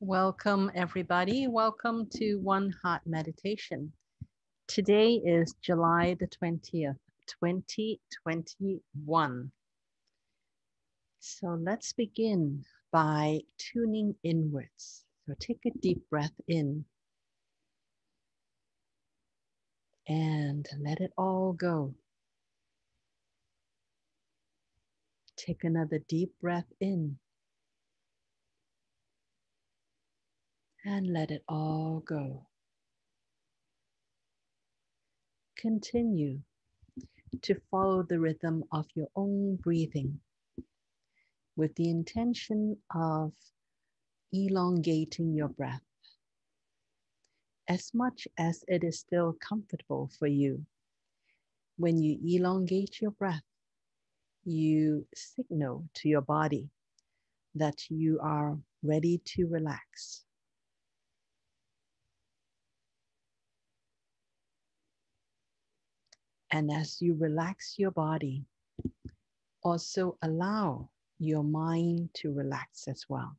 Welcome, everybody. Welcome to One Heart Meditation. Today is July the 20th, 2021. So let's begin by tuning inwards. So take a deep breath in and let it all go. Take another deep breath in and let it all go. Continue to follow the rhythm of your own breathing with the intention of elongating your breath as much as it is still comfortable for you. When you elongate your breath, you signal to your body that you are ready to relax. And as you relax your body, also allow your mind to relax as well.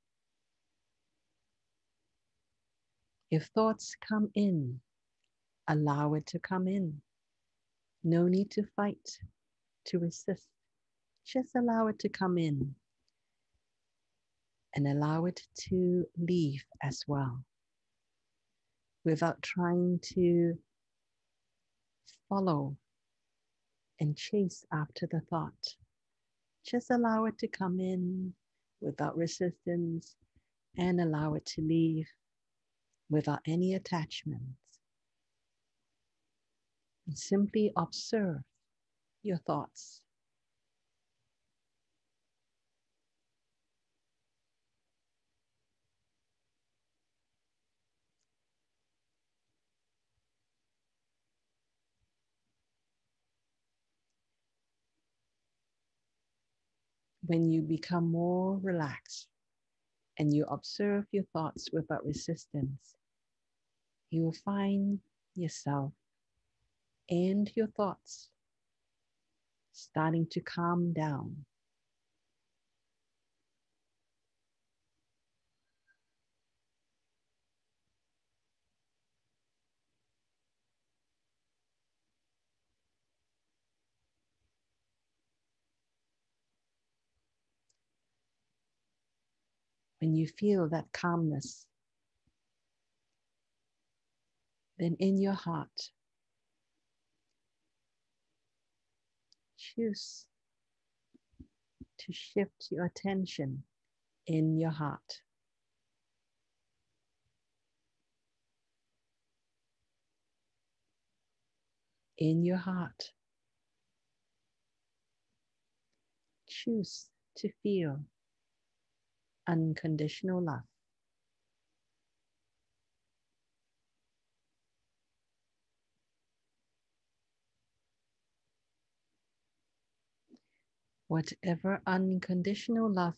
If thoughts come in, allow it to come in. No need to fight, to resist. Just allow it to come in and allow it to leave as well without trying to follow and chase after the thought. Just allow it to come in without resistance and allow it to leave without any attachments. And simply observe your thoughts. When you become more relaxed and you observe your thoughts without resistance, you will find yourself and your thoughts starting to calm down. When you feel that calmness, then in your heart, choose to shift your attention in your heart. In your heart, choose to feel unconditional love. Whatever unconditional love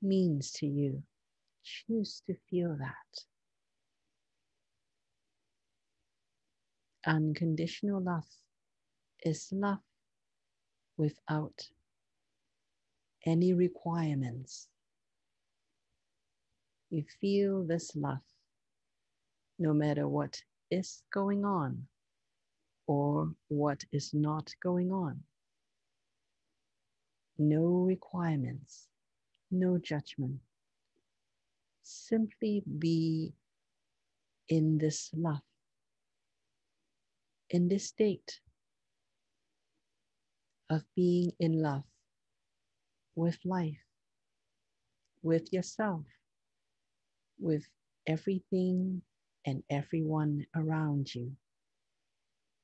means to you, choose to feel that. Unconditional love is love without any requirements you feel this love no matter what is going on or what is not going on. No requirements, no judgment. Simply be in this love, in this state of being in love with life, with yourself, with everything and everyone around you.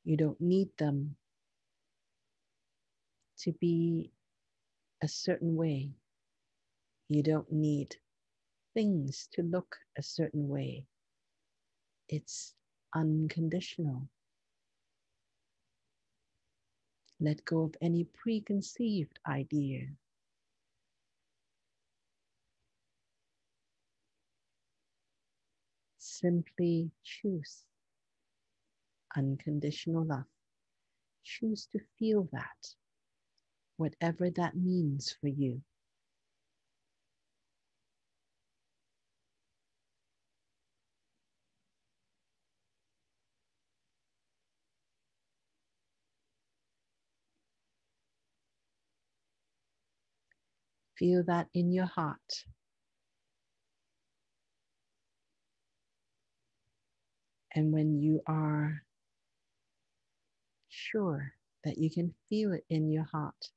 You don't need them to be a certain way. You don't need things to look a certain way. It's unconditional. Let go of any preconceived idea simply choose unconditional love. Choose to feel that, whatever that means for you. Feel that in your heart. And when you are sure that you can feel it in your heart,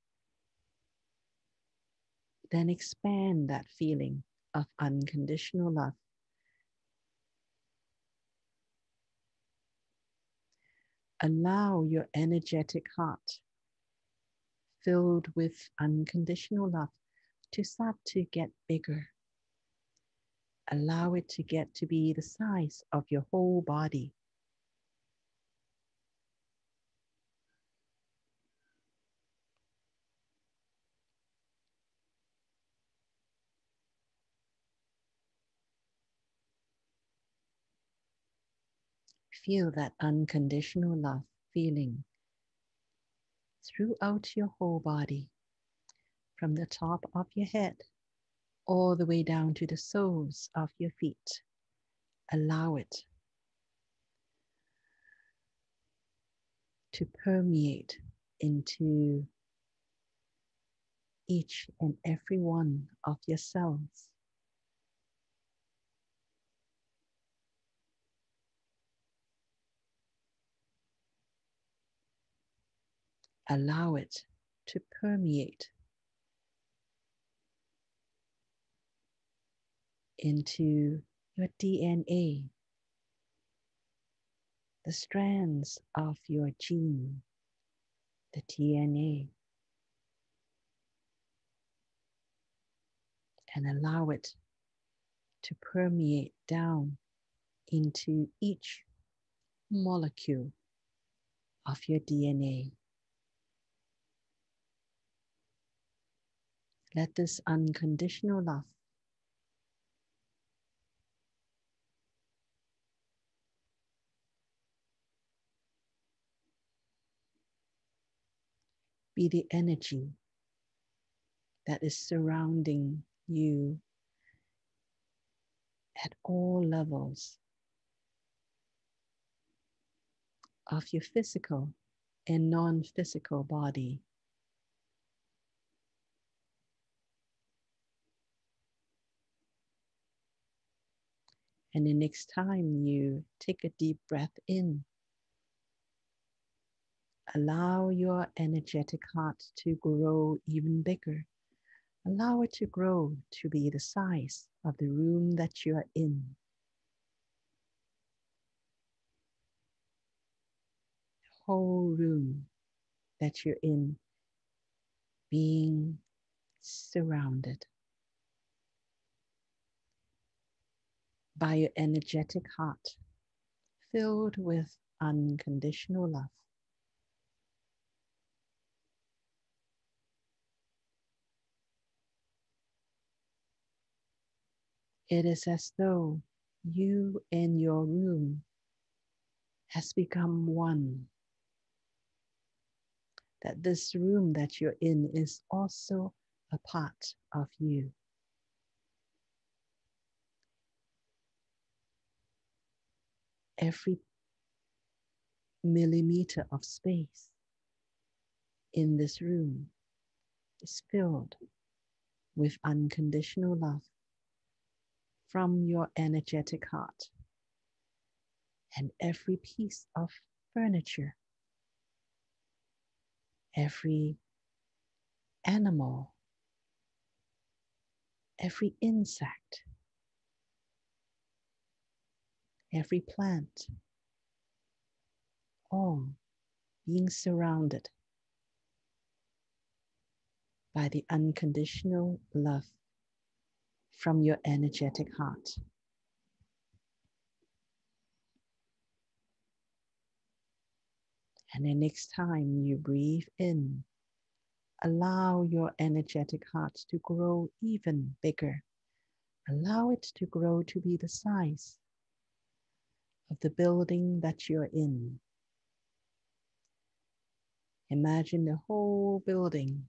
then expand that feeling of unconditional love. Allow your energetic heart filled with unconditional love to start to get bigger. Allow it to get to be the size of your whole body. Feel that unconditional love feeling throughout your whole body, from the top of your head all the way down to the soles of your feet. Allow it to permeate into each and every one of your cells. allow it to permeate into your DNA, the strands of your gene, the DNA, and allow it to permeate down into each molecule of your DNA. Let this unconditional love be the energy that is surrounding you at all levels of your physical and non physical body. And the next time you take a deep breath in, allow your energetic heart to grow even bigger. Allow it to grow to be the size of the room that you are in. The whole room that you're in being surrounded. by your energetic heart filled with unconditional love. It is as though you and your room has become one. That this room that you're in is also a part of you. every millimeter of space in this room is filled with unconditional love from your energetic heart. And every piece of furniture, every animal, every insect, every plant, all being surrounded by the unconditional love from your energetic heart. And the next time you breathe in, allow your energetic heart to grow even bigger. Allow it to grow to be the size of the building that you're in. Imagine the whole building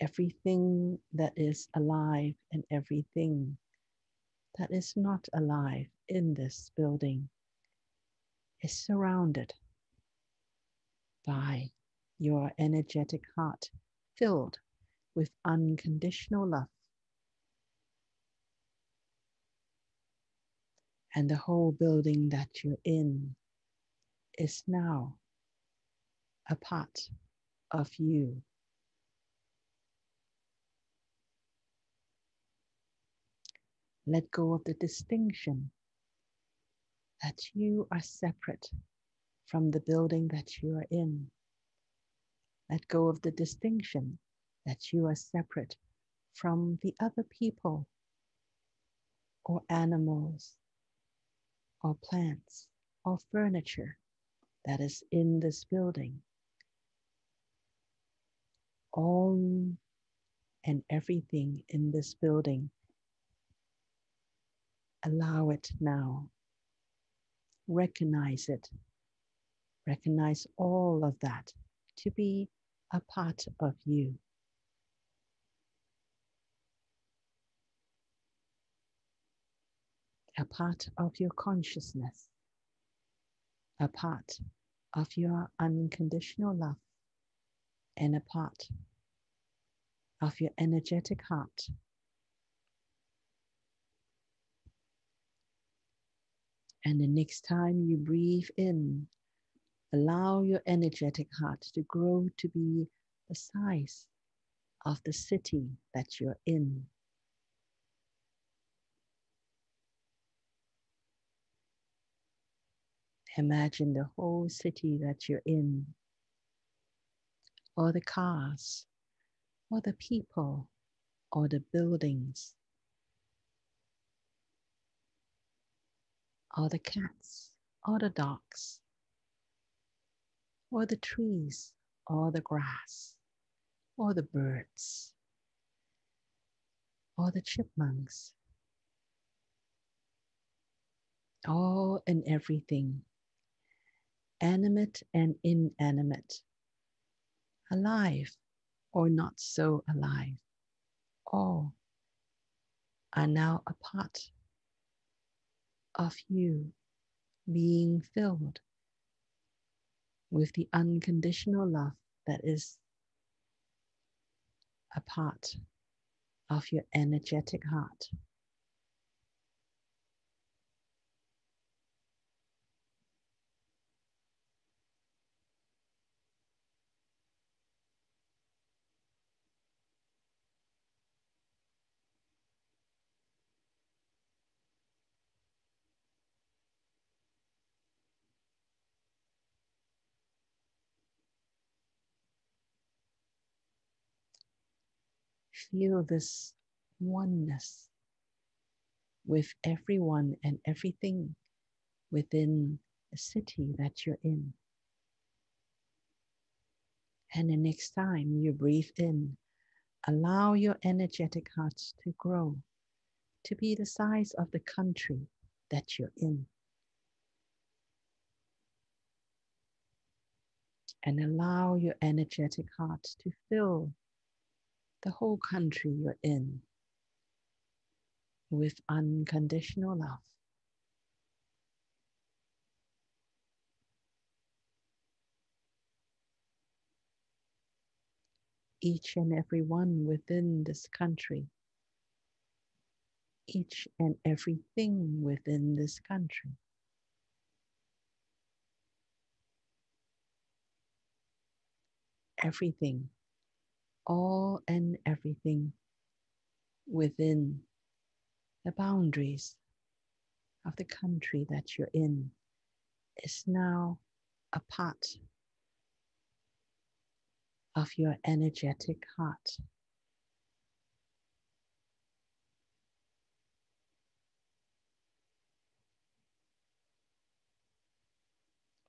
everything that is alive and everything that is not alive in this building is surrounded by your energetic heart filled with unconditional love. And the whole building that you're in is now a part of you. Let go of the distinction that you are separate from the building that you are in. Let go of the distinction that you are separate from the other people or animals or plants or furniture that is in this building. All and everything in this building, allow it now. Recognize it. Recognize all of that to be a part of you. A part of your consciousness, a part of your unconditional love, and a part of your energetic heart. And the next time you breathe in, Allow your energetic heart to grow to be the size of the city that you're in. Imagine the whole city that you're in, or the cars, or the people, or the buildings, or the cats, or the dogs. Or the trees, or the grass, or the birds, or the chipmunks, all and everything, animate and inanimate, alive or not so alive, all are now a part of you being filled with the unconditional love that is a part of your energetic heart. Feel this oneness with everyone and everything within the city that you're in. And the next time you breathe in, allow your energetic heart to grow to be the size of the country that you're in. And allow your energetic heart to fill the whole country you're in with unconditional love. Each and every one within this country, each and everything within this country. Everything all and everything within the boundaries of the country that you're in is now a part of your energetic heart.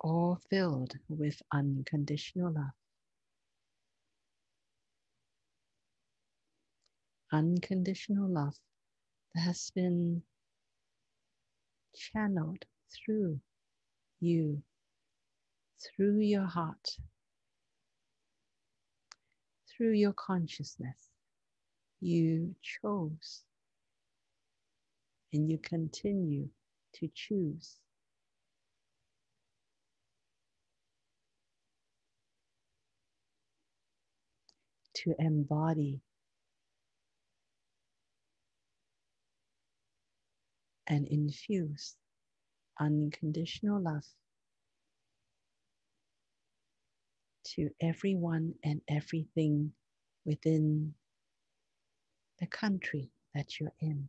All filled with unconditional love. unconditional love that has been channeled through you, through your heart, through your consciousness. You chose and you continue to choose. To embody and infuse unconditional love to everyone and everything within the country that you're in.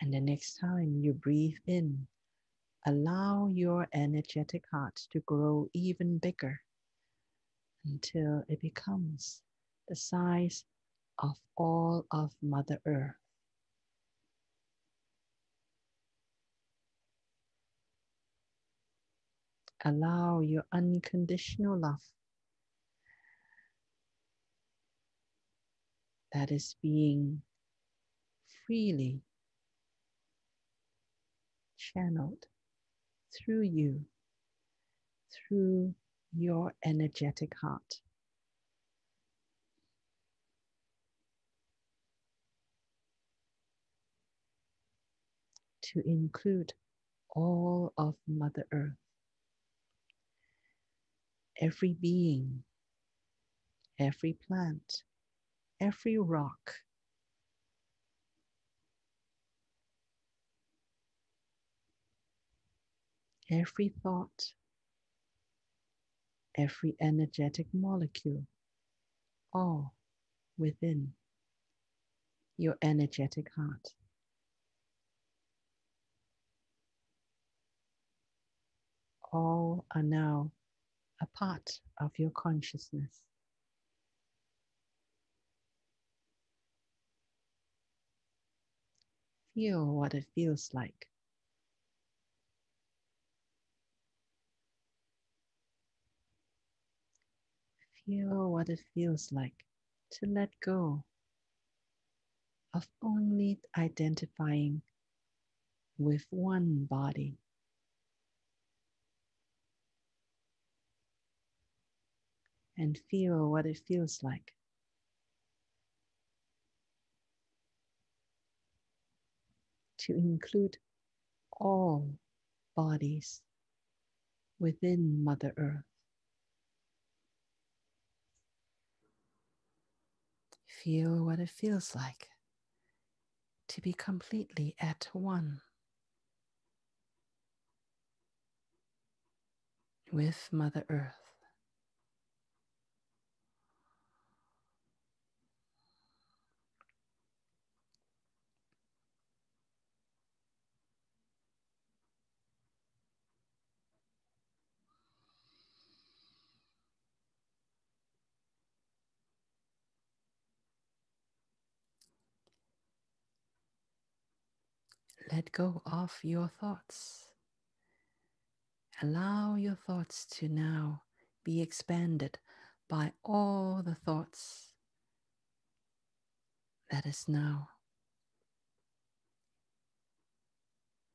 And the next time you breathe in, allow your energetic heart to grow even bigger until it becomes the size of all of Mother Earth. Allow your unconditional love that is being freely channeled through you, through your energetic heart. To include all of Mother Earth, every being, every plant, every rock, every thought, every energetic molecule, all within your energetic heart. All are now a part of your consciousness. Feel what it feels like Feel what it feels like to let go of only identifying with one body. And feel what it feels like to include all bodies within Mother Earth. Feel what it feels like to be completely at one with Mother Earth. Let go of your thoughts. Allow your thoughts to now be expanded by all the thoughts that is now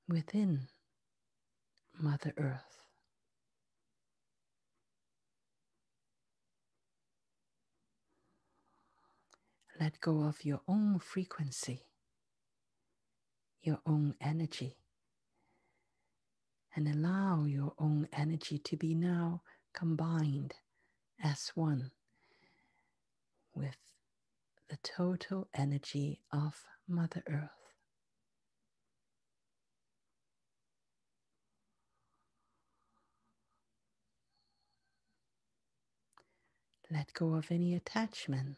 within Mother Earth. Let go of your own frequency your own energy and allow your own energy to be now combined as one with the total energy of Mother Earth. Let go of any attachment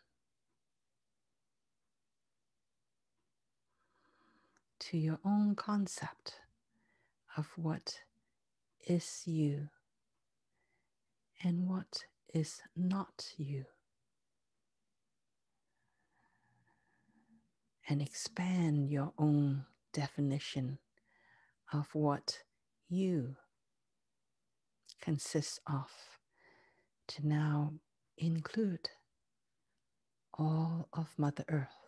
to your own concept of what is you and what is not you. And expand your own definition of what you consists of to now include all of Mother Earth.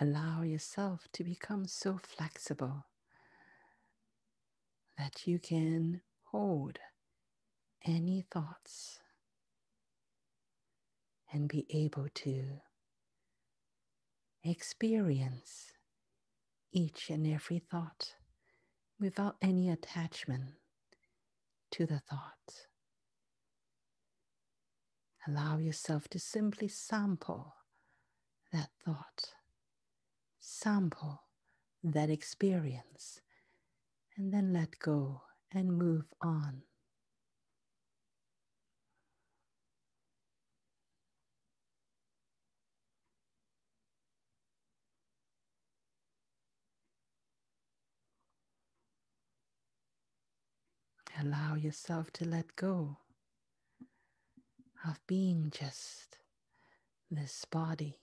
Allow yourself to become so flexible that you can hold any thoughts and be able to experience each and every thought without any attachment to the thought. Allow yourself to simply sample that thought, sample that experience, and then let go and move on. Allow yourself to let go of being just this body,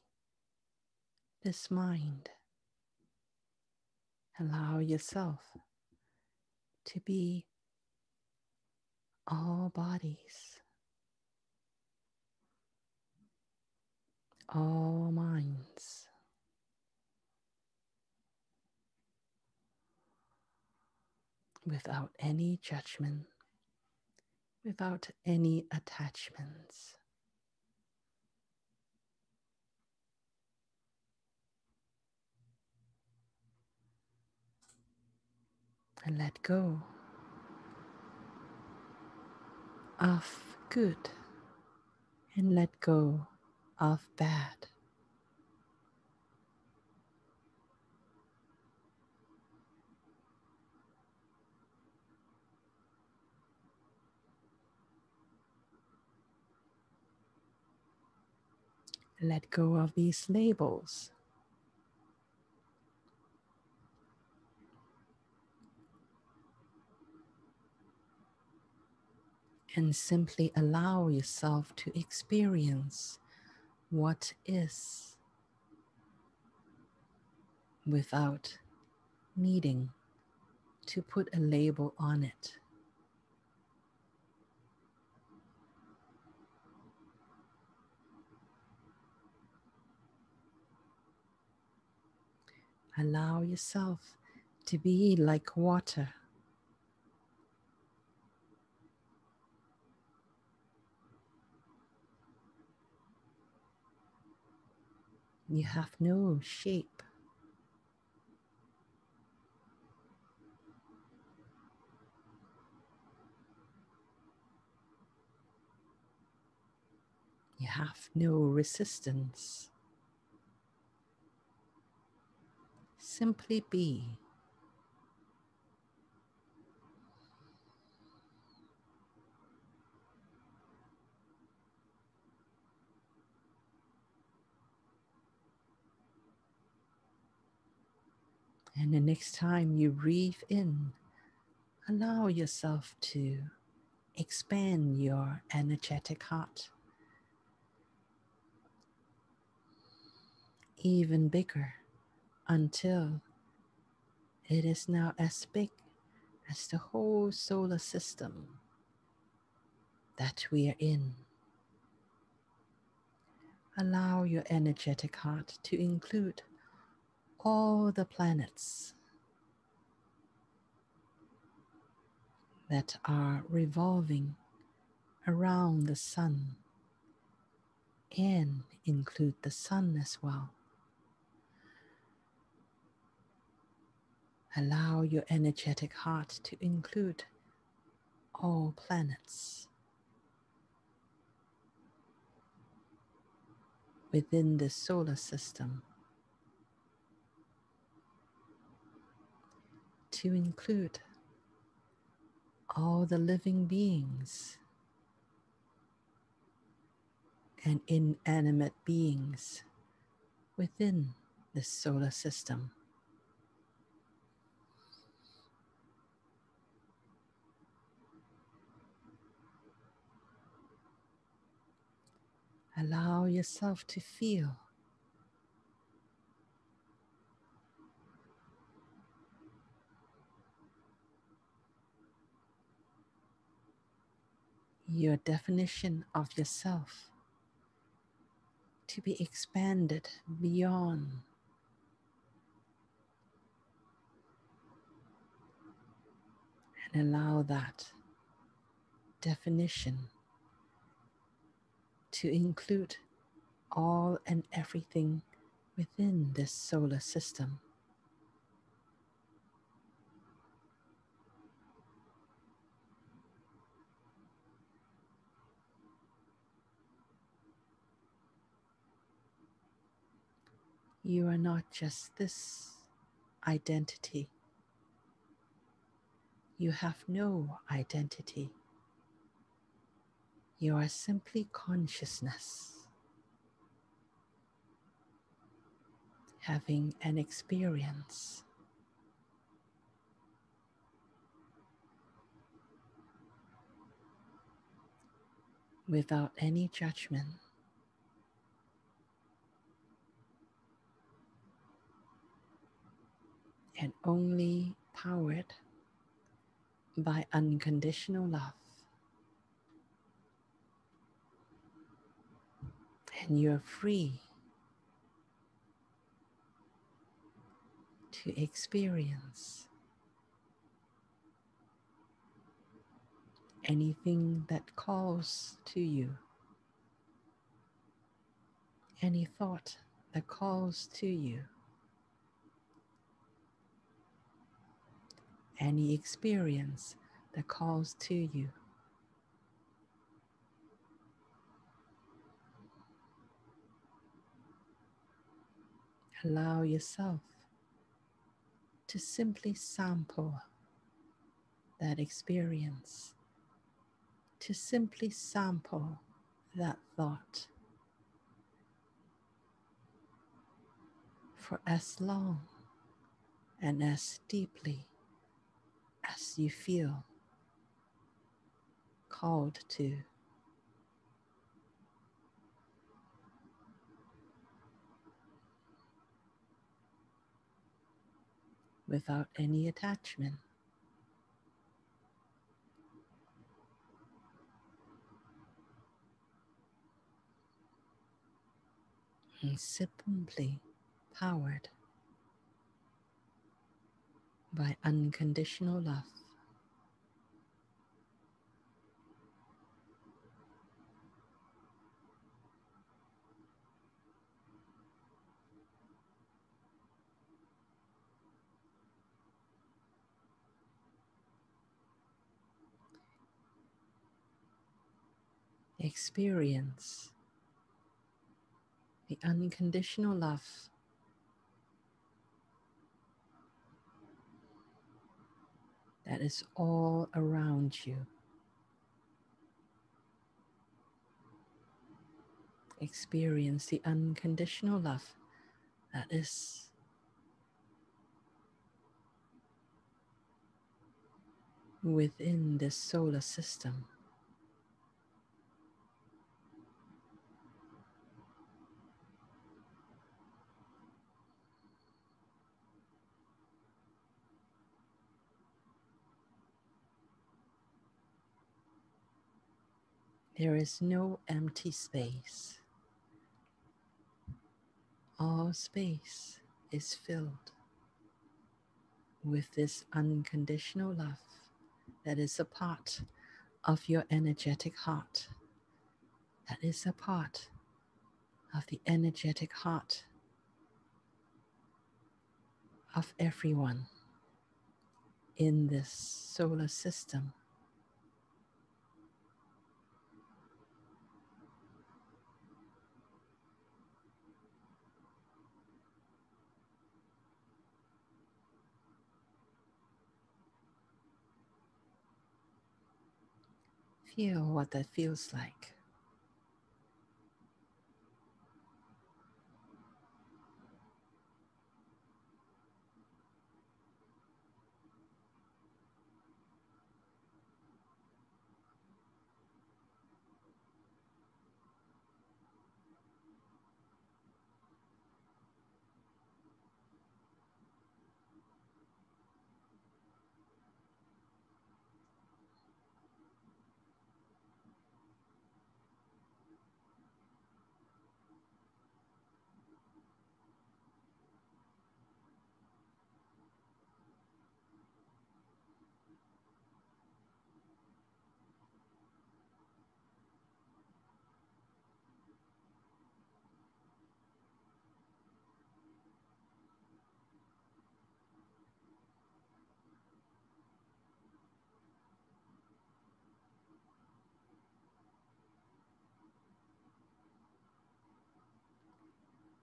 this mind. Allow yourself to be all bodies, all minds. Without any judgment, without any attachments. And let go of good and let go of bad. Let go of these labels. And simply allow yourself to experience what is without needing to put a label on it. Allow yourself to be like water. You have no shape. You have no resistance. Simply be. And the next time you breathe in, allow yourself to expand your energetic heart even bigger until it is now as big as the whole solar system that we are in. Allow your energetic heart to include all the planets that are revolving around the sun and include the sun as well. Allow your energetic heart to include all planets within the solar system to include all the living beings and inanimate beings within the solar system. Allow yourself to feel your definition of yourself to be expanded beyond and allow that definition to include all and everything within this solar system. You are not just this identity. You have no identity. You are simply consciousness. Having an experience. Without any judgment. And only powered by unconditional love. And you're free to experience anything that calls to you, any thought that calls to you. Any experience that calls to you. Allow yourself to simply sample that experience, to simply sample that thought for as long and as deeply as you feel called to. Without any attachment. And simply powered by unconditional love. Experience the unconditional love that is all around you. Experience the unconditional love that is within this solar system. There is no empty space. All space is filled with this unconditional love that is a part of your energetic heart, that is a part of the energetic heart of everyone in this solar system. Feel what that feels like.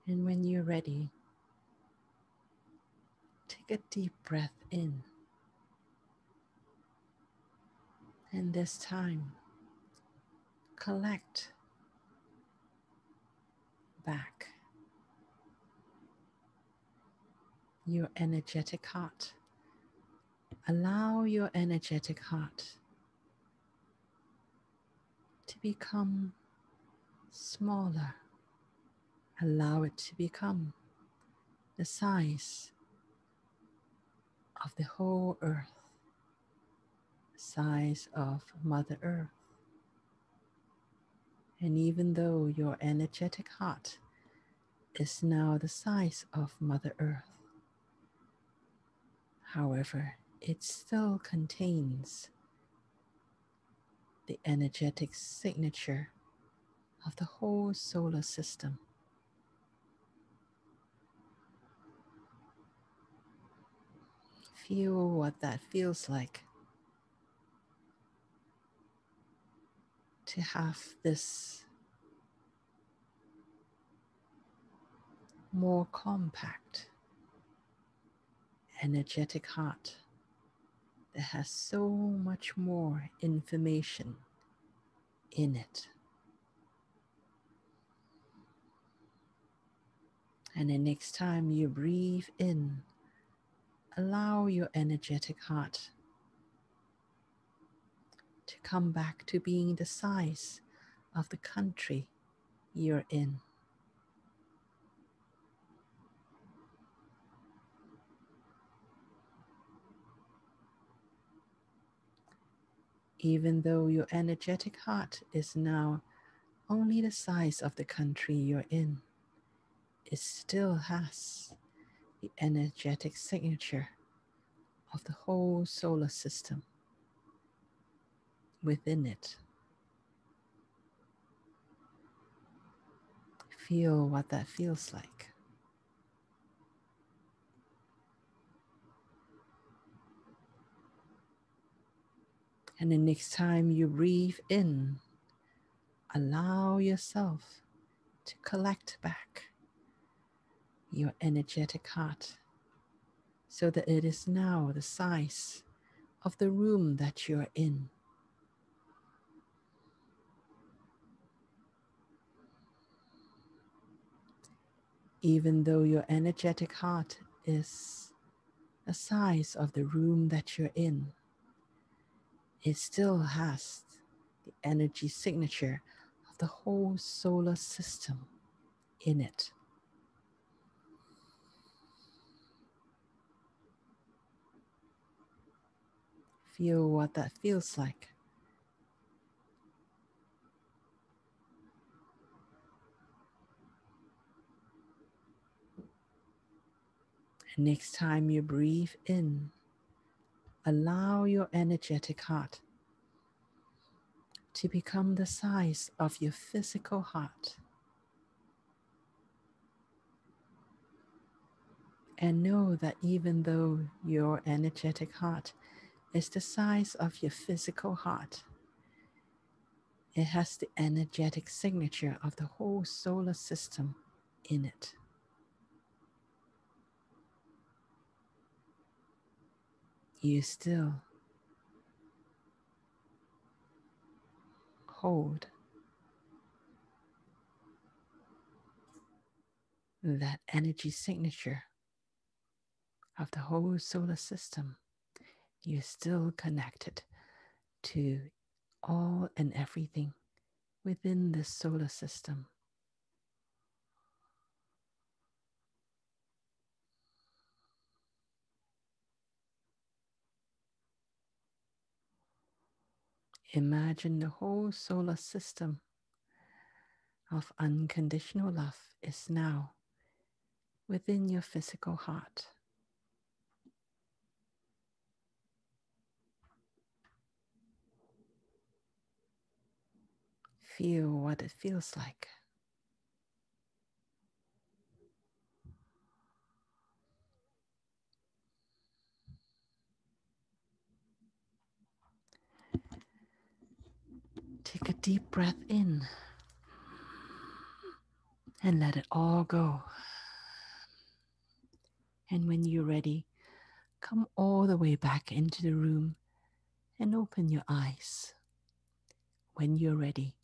And when you're ready, take a deep breath in. And this time, collect back your energetic heart. Allow your energetic heart to become smaller. Allow it to become the size of the whole earth, size of Mother Earth. And even though your energetic heart is now the size of Mother Earth, however, it still contains the energetic signature of the whole solar system. Feel what that feels like to have this more compact, energetic heart that has so much more information in it. And the next time you breathe in, allow your energetic heart to come back to being the size of the country you're in. Even though your energetic heart is now only the size of the country you're in, it still has the energetic signature of the whole solar system within it. Feel what that feels like. And the next time you breathe in, allow yourself to collect back your energetic heart so that it is now the size of the room that you're in. Even though your energetic heart is the size of the room that you're in, it still has the energy signature of the whole solar system in it. Feel what that feels like. And next time you breathe in, allow your energetic heart to become the size of your physical heart. And know that even though your energetic heart is the size of your physical heart. It has the energetic signature of the whole solar system in it. You still hold that energy signature of the whole solar system you're still connected to all and everything within the solar system. Imagine the whole solar system of unconditional love is now within your physical heart. Feel what it feels like. Take a deep breath in and let it all go. And when you're ready, come all the way back into the room and open your eyes. When you're ready,